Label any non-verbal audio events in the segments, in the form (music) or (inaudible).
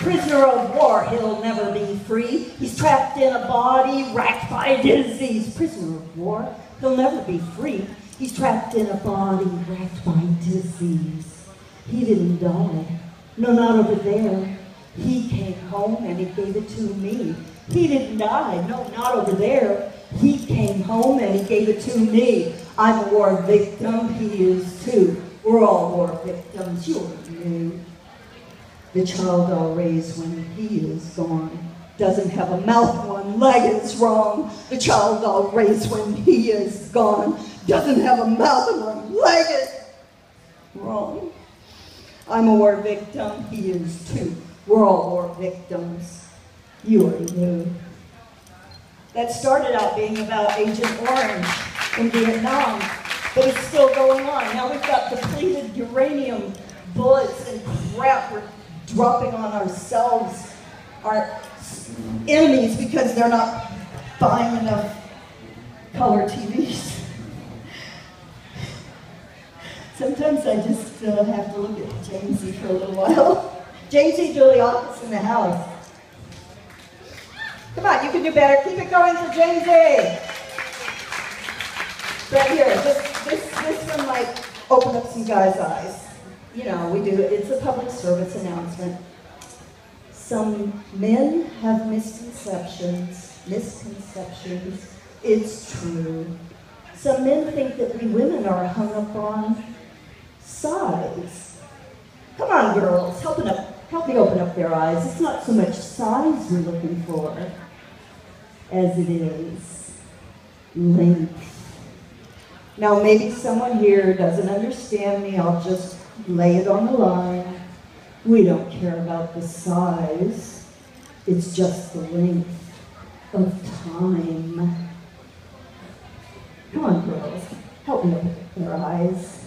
Prisoner of war, he'll never be free. He's trapped in a body racked by disease. Prisoner of war, he'll never be free. He's trapped in a body racked by disease. He didn't die. No, not over there. He came home and he gave it to me. He didn't die. No, not over there. He came home and he gave it to me. I'm a war victim. He is too. We're all war victims. You're new. The child I'll raise when he is gone doesn't have a mouth, one leg is wrong. The child I'll raise when he is gone doesn't have a mouth one leg is wrong. I'm a war victim, he is too. We're all war victims. You are new. That started out being about Agent Orange in Vietnam, but it's still going on. Now we've got depleted uranium bullets and crap we're dropping on ourselves, our enemies, because they're not buying enough color TVs. Sometimes I just uh, have to look at Jaimsie for a little while. (laughs) Jaimsie Duliakas in the house. Come on, you can do better. Keep it going for Jaimsie. Right here, this, this, this one might open up some guys' eyes. You know, we do, it's a public service announcement. Some men have misconceptions, misconceptions. It's true. Some men think that we women are hung up on size. Come on, girls, help, up, help me open up their eyes. It's not so much size we're looking for as it is length. Now, maybe someone here doesn't understand me. I'll just lay it on the line. We don't care about the size. It's just the length of time. Come on, girls. Help me open their eyes.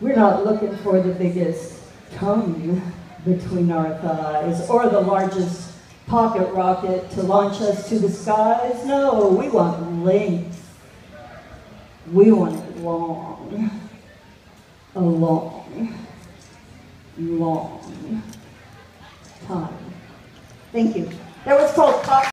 We're not looking for the biggest tongue between our thighs or the largest pocket rocket to launch us to the skies. No, we want length. We want it long. A long, time. Thank you. That was called